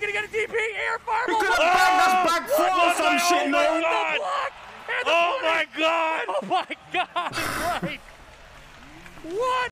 we gonna get a DP? Air fireball. You could have What? backed us Oh! back four or some the- shit, oh no? my The God. block and the Oh footing. my God! Oh my God! Right. What?